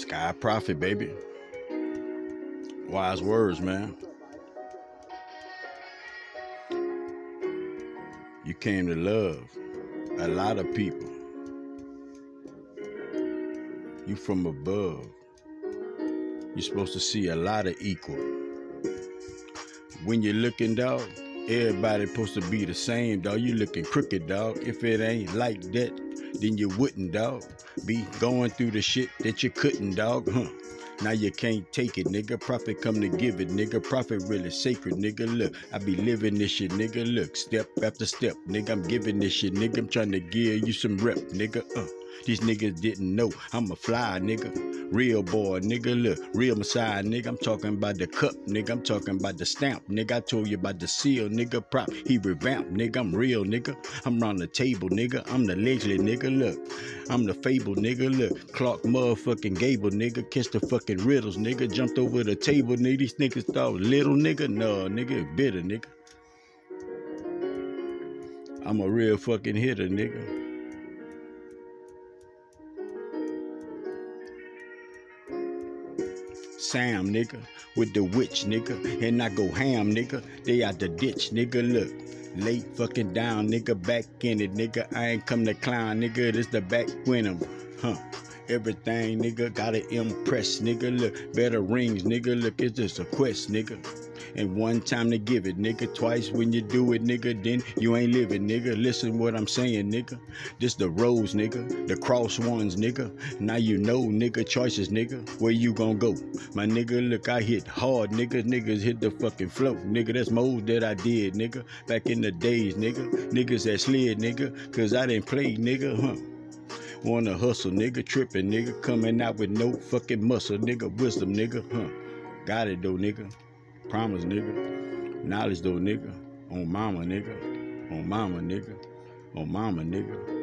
Skyy Prophet, baby. Wise words, man. You came to love a lot of people. You from above. You're supposed to see a lot of equal. When you're looking, dog, everybody supposed to be the same, dog. You looking crooked, dog. If it ain't like that, then you wouldn't, dog. Be going through the shit that you couldn't, dog. Huh. Now you can't take it, nigga. Prophet come to give it, nigga. Prophet really sacred, nigga. Look, I be living this shit, nigga. Look, step after step, nigga. I'm giving this shit, nigga. I'm trying to give you some rep, nigga. Uh. These niggas didn't know I'm a fly nigga. Real boy, nigga. Look, real messiah, nigga. I'm talking about the cup, nigga. I'm talking about the stamp, nigga. I told you about the seal, nigga. Prop, he revamped, nigga. I'm real, nigga. I'm round the table, nigga. I'm the legend, nigga. Look, I'm the fable, nigga. Look, Clark motherfucking Gable, nigga. Catch the fucking riddles, nigga. Jumped over the table, nigga. These niggas thought little, nigga. No, nigga, bitter, nigga. I'm a real fucking hitter, nigga. Sam, nigga, with the witch, nigga. And I go ham, nigga. They out the ditch, nigga. Look. Late fucking down, nigga. Back in it, nigga. I ain't come to clown, nigga. This the back winner. Huh. Everything, nigga. Gotta impress, nigga. Look. Better rings, nigga. Look, it's just a quest, nigga and one time to give it, nigga. Twice when you do it, nigga, then you ain't living, nigga. Listen what I'm saying, nigga. This the roads, nigga. The cross ones, nigga. Now you know, nigga, choices, nigga. Where you gonna go? My nigga, look, I hit hard, nigga. Niggas hit the fucking float, nigga. That's modes that I did, nigga. Back in the days, nigga. Niggas that slid, nigga. Cause I didn't play, nigga, huh? Wanna hustle, nigga, tripping, nigga, coming out with no fucking muscle, nigga, wisdom, nigga, huh? Got it though, nigga. Promise, nigga. Knowledge though, nigga. On mama, nigga. On mama, nigga. On mama, nigga.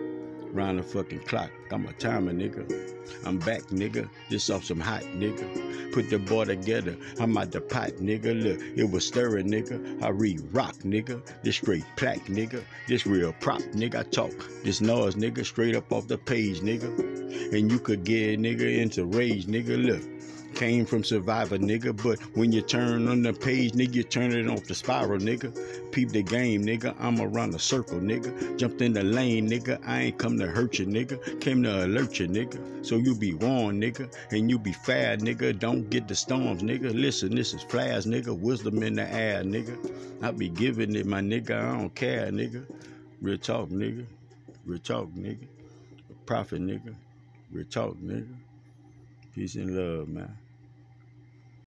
Round the fucking clock. I'm a timer, nigga. I'm back, nigga. This off some hot, nigga. Put the boy together. I'm out the pot, nigga. Look, it was stirring, nigga. I read rock, nigga. This straight plaque, nigga. This real prop, nigga. I talk this noise, nigga. Straight up off the page, nigga. And you could get, nigga, into rage, nigga. Look. Came from Survivor, nigga. But when you turn on the page, nigga, you turn it off the spiral, nigga. Peep the game, nigga. I'm around the circle, nigga. Jumped in the lane, nigga. I ain't come to hurt you, nigga. Came to alert you, nigga. So you be warned, nigga. And you be fair, nigga. Don't get the storms, nigga. Listen, this is flash, nigga. Wisdom in the air, nigga. I be giving it, my nigga. I don't care, nigga. Real talk, nigga. Real talk, nigga. Prophet, nigga. Real talk, nigga. Peace and love, man.